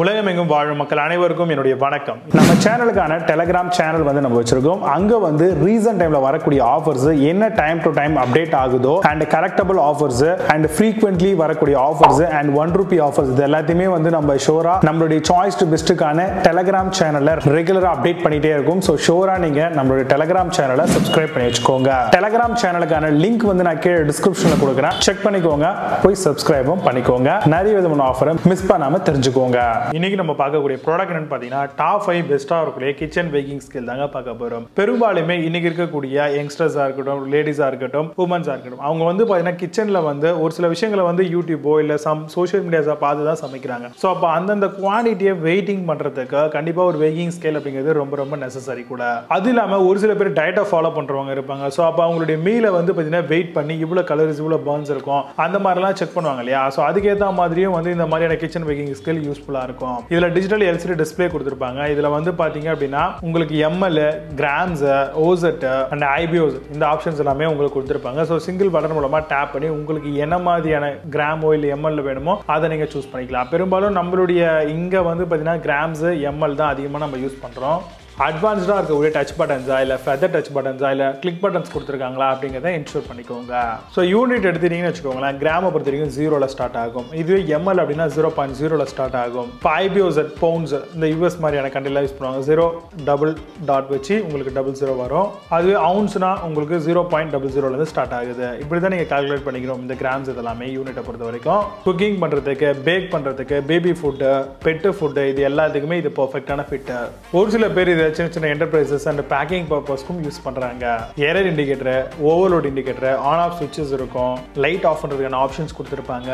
உலகமெங்கும் வாழும் மக்கள் அனைவருக்கும் என்னுடைய வணக்கம். நம்ம சேனலுக்கான டெலகிராம் சேனல் வந்து நம்ம வச்சிருக்கோம். அங்க வந்து ரீசன்ட் டைம்ல வரக்கூடிய ஆஃபர்ஸ் என்ன டைம் டு டைம் அப்டேட் ஆகுதோ and correctable offers and frequently வரக்கூடிய offers and one rupee offers இது எல்லாத்தையுமே வந்து நம்ம ஷோரா நம்மளுடைய சாய்ஸ் டு பெஸ்ட்டுக்கான டெலகிராம் சேனல்ல ரெகுலரா அப்டேட் பண்ணிட்டே இருக்கும். ஸோ ஷோரா நீங்க நம்மளுடைய டெலகிராம் சேனலை சப்ஸ்கிரைப் பண்ணி வச்சுக்கோங்க. டெலகிராம் சேனலுக்கான லிங்க் வந்து நான் கீழே டிஸ்கிரிப்ஷன்ல கொடுக்குறேன். செக் பண்ணிக்கோங்க. போய் சப்ஸ்கிரைபும் பண்ணிக்கோங்க. நிறைய விதமான ஆஃபரை மிஸ் பண்ணாம தெரிஞ்சுக்கோங்க. இன்னைக்கு நம்ம பார்க்கக்கூடிய ப்ராடக்ட் என்னன்னு பார்த்தீங்கன்னா டாப் ஃபைவ் பெஸ்ட்டாக இருக்கக்கூடிய கிச்சன் பேக்கிங் ஸ்கில் தாங்க பார்க்க போகிறோம் பெரும்பாலுமே இன்னைக்கு இருக்கக்கூடிய யங்ஸ்டர்ஸாக இருக்கட்டும் லேடிஸாக இருக்கட்டும் உமன்ஸாக இருக்கட்டும் அவங்க வந்து பார்த்தீங்கன்னா கிச்சனில் வந்து ஒரு சில விஷயங்களை வந்து யூடியூபோ இல்லை சம் சோஷியல் மீடியாஸாக பார்த்து தான் சமைக்கிறாங்க. ஸோ அப்போ அந்தந்த குவான்டிட்டியை வெயிட்டிங் பண்ணுறதுக்கு கண்டிப்பாக ஒரு வெயிங் ஸ்கேல் அப்படிங்கிறது ரொம்ப ரொம்ப நெசசரி கூட. அது இல்லாமல் ஒரு சில பேர் டயட்டை ஃபாலோ பண்ணுறவங்க இருப்பாங்க. ஸோ அப்போ அவங்களுடைய மீலை வந்து பார்த்தீங்கன்னா வெயிட் பண்ணி இவ்வளோ கலர்ஸ் இவ்வளோ பர்ன்ஸ் இருக்கும். அந்த மாதிரிலாம் செக் பண்ணுவாங்க இல்லையா? ஸோ அதுக்கேற்ற மாதிரியும் வந்து இந்த மாதிரியான கிச்சன் பேக்கிங் ஸ்கில் யூஸ்ஃபுல்லாக இருக்கும். இதில் டிஜிட்டல் எல்சிடி டிஸ்பிளே கொடுத்துருப்பாங்க. இதில் வந்து பார்த்தீங்க அப்படின்னா உங்களுக்கு ML grams oz and IPOs இந்த ஆப்ஷன்ஸ் எல்லாமே உங்களுக்கு கொடுத்துருப்பாங்க. ஸோ சிங்கிள் பட்டன் மூலமாக டேப் பண்ணி உங்களுக்கு என்ன மாதிரியான கிராமோ இல்லை எம்எல் வேணுமோ அதை நீங்கள் சூஸ் பண்ணிக்கலாம். பெரும்பாலும் நம்மளுடைய இங்கே வந்து பார்த்தீங்கன்னா கிராம்ஸ் எம்எல் தான் அதிகமாக நம்ம யூஸ் பண்ணுறோம் அட்வான்ஸ்டாக இருக்கக்கூடிய டச் பட்டன்ஸா இல்லை ஃபெதர் டச் பட்டன்ஸா இல்லை கிளிக் பட்டன்ஸ் கொடுத்துருக்காங்களா அப்படிங்கிறத இன்ஷூர் பண்ணிக்கோங்க. ஸோ யூனிட் எடுத்துட்டீங்கன்னு வச்சுக்கோங்களேன் கிராம பொறுத்த வரைக்கும் ஜீரோவில் ஸ்டார்ட் ஆகும். இதுவே எம்எல் அப்படின்னா ஜீரோ பாயிண்ட் ஜீரோவில் ஸ்டார்ட் ஆகும். இப்போ ஐபிஓசட் பவுண்ட்ஸ் இந்த யூஎஸ் மாதிரியான கண்ட்ரிலாம் யூஸ் பண்ணுவாங்க. ஜீரோ டபுள் டாட் வச்சு உங்களுக்கு டபுள் ஜீரோ வரும். அதுவே அவுன்ஸ்னா உங்களுக்கு ஜீரோ பாயிண்ட் டபுள் ஜீரோலேருந்து ஸ்டார்ட் ஆகுது. இப்படி தான் நீங்கள் கால்குலேட் பண்ணிக்கிறோம் இந்த கிராம்ஸ் இதெல்லாமே யூனிட்டை பொறுத்த வரைக்கும். குக்கிங் பண்ணுறதுக்கு பேக் பண்ணுறதுக்கு பேபி ஃபுட்டு பெட்டு ஃபுட்டு இது எல்லாத்துக்குமே இது பர்ஃபெக்டான ஃபிட்டு ஒரு சில பேர் இது சின்ன சின்ன என்டர்பிரைசஸ் அண்ட் பேக்கிங் பர்பஸ்க்கும் யூஸ் பண்ணுறாங்க error indicator overload indicator on off switches இருக்கும். லைட் ஆஃப் பண்ணுறதுக்கான ஆப்ஷன்ஸ் கொடுத்துருப்பாங்க.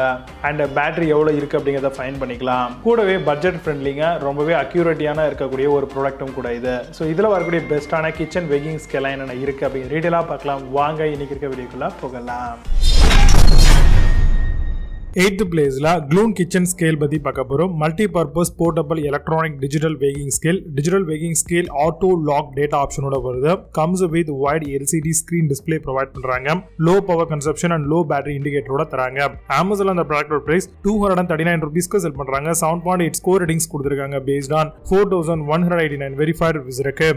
அண்ட் பேட்டரி எவ்வளோ இருக்குது அப்படிங்கிறத ஃபைன் பண்ணிக்கலாம். கூடவே பட்ஜெட் ஃப்ரெண்ட்லிங்க ரொம்பவே அக்யூரேட்டியான இருக்கக்கூடிய ஒரு ப்ராடக்ட்டும் கூட இது. ஸோ இதில் வரக்கூடிய பெஸ்ட்டான கிச்சன் வெக்கிங் ஸ்கெல்லாம் என்னென்ன இருக்குது அப்படின்னு டீட்டெயிலாக பார்க்கலாம். வாங்க இன்னைக்கு இருக்க வீடியோக்குள்ளே போகலாம். எயித்து பிளேஸில் க்ளூன் கிச்சன் ஸ்கேல் பற்றி பார்க்க போகிறோம் multi purpose portable electronic digital வேகிங் scale digital வேகிங் scale auto lock data ஆப்ஷனோட வருது. Comes with white LCD screen display provide பண்ணுறாங்க low power consumption and low battery இண்டிகேட்டரோட தராங்க. அமேசான் அந்த ப்ராடக்டோட price two hundred and thirty nine ருபீஸ்க்கு sell பண்ணுறாங்க seven point eight score ratings கொடுத்துருக்காங்க based on four thousand one hundred eighty nine verified reviews இருக்கு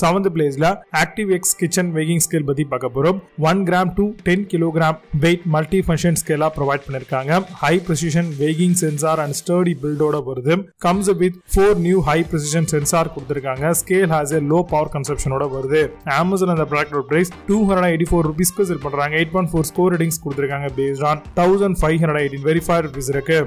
seventh பிளேஸ்ல active X kitchen weighing scale பத்தி பார்க்க போறோம். One gram to ten kilogram weight multi function ஸ்கேலா provide பண்ணிருக்காங்க. High precision weighing sensor and sturdy பில்டோட வருது comes with four new high precision sensor கொடுத்துருக்காங்க. Scale has a low power கன்சப்ஷனோட வருது. Amazon அந்த ப்ராடக்டோட price two hundred eighty four ருபீஸ்க்கு sell பண்றாங்க. Eight point four score ratings கொடுத்துருக்காங்க based on thousand five hundred eighteen verified rupees இருக்கு.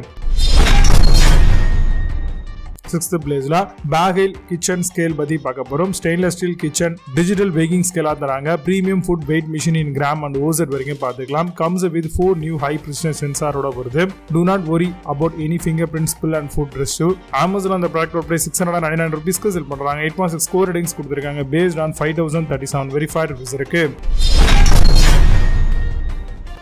Sixth பிளேஸ்ல பேகில் கிச்சன் ஸ்கேல் பத்தி பார்க்க போறோம். Stainless steel kitchen digital weighing ஸ்கேலா தராங்க. Premium food weight machine in gram and oz வரைக்கும் பார்த்துக்கலாம். Comes with four new high precision சென்சாரோட வருது. Do not worry about any fingerprint spill and food rest Amazon அந்த product price six hundred nine hundred ருபீஸ்க்கு sell பண்றாங்க. Eight point six score ratings கொடுத்துருக்காங்க. Based on five thousand thirty seven verified rupees இருக்கு.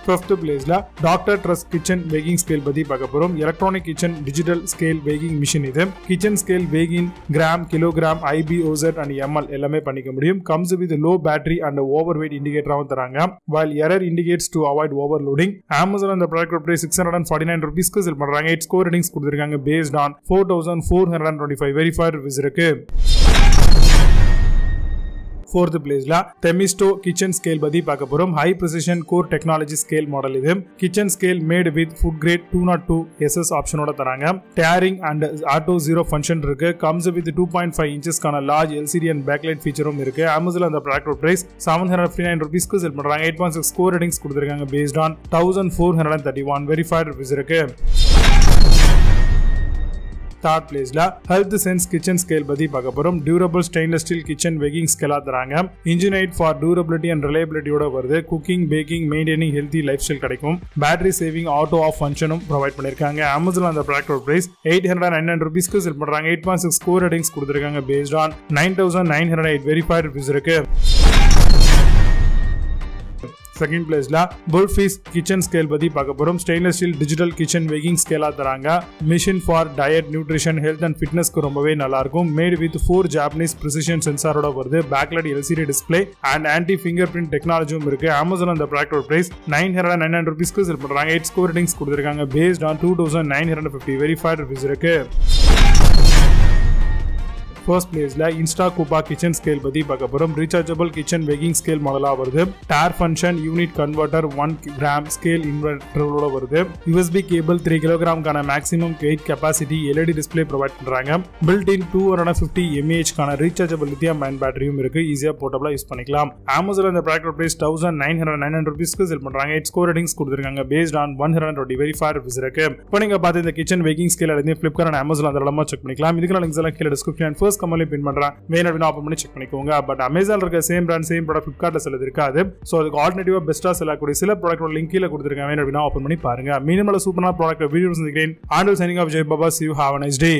Fifth பிளேஸ்ல doctor dress kitchen வேகிங் scale பற்றி பார்க்க போறோம். எலக்ட்ரானிக் கிச்சன் டிஜிட்டல் ஸ்கேல் வேகிங் மிஷின் இது. Kitchen scale வேகிங் gram kilogram IP oz and ML எல்லாமே பண்ணிக்க முடியும். Comes with low battery and overweight இண்டிகேட்டராகவும் தராங்க. While error indicates to avoid overloading Amazon அந்த product price six hundred and forty nine ருபீஸ்க்கு sell பண்றாங்க. Its score ratings கொடுத்துருக்காங்க based on four thousand four hundred and twenty five verified reviews இருக்கு fourth பிளேஸ்ல தெமிஸ்டோ kitchen scale பத்தி பார்க்க போறோம். High precision core technology scale model இது. Kitchen scale made with food grade two naught two SS ஆப்ஷனோட தராங்க. Taring and auto zero function இருக்கு. Comes with two point five இன்ச்சஸ்க்கான large LCD and backlight ஃபீச்சரும் இருக்கு. Amazon அந்த product price seven hundred fifty nine ருபீஸ்க்கு sell பண்றாங்க. Eight point six score ratings கொடுத்துருக்காங்க based on thousand four hundred and thirty one verified rupees இருக்கு. Third பிளேஸ்ல Health Sense kitchen scale பத்தி பார்க்க போறோம். டியூரபிள் ஸ்டெயின்லெஸ் ஸ்டீல் கிச்சன் வெக்கிங் ஸ்கேலா தராங்க. இன்ஜினைட் ஃபார் டியூரபிலிட்டி அண்ட் ரிலையபிலிட்டியோட வருது. Cooking baking maintaining healthy lifestyle கிடைக்கும். பேட்டரி சேவிங் ஆட்டோ ஆஃப் ஃபங்க்ஷனும் ப்ரொவைட் பண்ணிருக்காங்க. அமேசான் அந்த product price eight hundred nine hundred ருபீஸ்க்கு செல் பண்றாங்க. Eight point six score ratings கொடுத்துருக்காங்க based on nine thousand nine hundred eight verified rupees இருக்கு. Second பிளேஸ்ல புல்ஃபீஸ் kitchen scale பத்தி பார்க்க போறோம். ஸ்டெயின்லெஸ் ஸ்டீல் டிஜிட்டல் கிச்சன் வெகிங் ஸ்கேலா தராங்க. Machine for diet nutrition health and ஃபிட்னஸ்க்கு ரொம்பவே நல்லா இருக்கும். Made with four Japanese precision சென்சாரோட வருது. Backlight LCD display and anti fingerprint டெக்னாலஜியும் இருக்கு. அமேசான் அந்த ப்ராடக்டோட price nine hundred nine hundred ருபீஸ்க்கு செல் பண்றாங்க. எயிட் ஸ்கோர் ரேட்டிங்ஸ் கொடுத்துருக்காங்க. Based on two thousand nine hundred fifty verified rupees இருக்கு. ஃபர்ஸ்ட் பிளேஸ்ல Instacuppa kitchen scale பத்தி பார்க்க போறோம். ரீசார்ஜபிள் கிச்சன் வெகிங் ஸ்கேல் மாடலா வருது. Tare function unit converter one gram scale இன்வெர்டரோட வருது USB cable three கிலோகிராம்கான maximum weight capacity LED display provide பண்றாங்க built in two hundred fifty எம்ஏஹெச்க்கான rechargeable lithium ion பேட்டரியும் இருக்கு. ஈஸியா போர்ட்டபிளா யூஸ் பண்ணிக்கலாம். அமேசான் இந்த product price thousand nine hundred nine hundred ருபீஸ்க்கு sell பண்றாங்க. இட்ஸ் ஸ்கோர் ரேட்டிங்ஸ் கொடுத்துருக்காங்க. Based on one hundred twenty very five rupees இருக்கு. இப்போ நீங்க பார்த்து இந்த கிச்சன் வெகிங் ஸ்கேல் அடைந்து ஃபிளிப்கார்ட் அண்ட் அமேசான் அந்த செக் பண்ணிக்கலாம். இதுக்கான லிங்க்ஸ் எல்லாம் கீழே டிஸ்கிரிப்ஷன் ஃபர்ஸ்ட் கம்பெனி பின் பண்றேன். வேணும் அப்படின்னு ஓப்பன் பண்ணி செக் பண்ணிக்கோங்க. பட் அமேசான் இருக்க சேம் பிராண்ட் சேம் ப்ராடக்ட் ஃபிளிப்கார்ட்ல சிலது இருக்காது. ஸோ அதுக்கு ஆல்டர்னேட்டிவா பெஸ்டா செல்லக்கூடிய சில ப்ராடக்ட் லிங்க் கீழே கொடுத்துருக்கேன். வேணும் அப்படின்னா ஓப்பன் பண்ணி பாருங்க. மீனமல சூப்பரான ப்ராடக்ட் வீடியோ சந்திக்கிறேன் ஆண்டல் signing off Jai Baba Shiv have nice day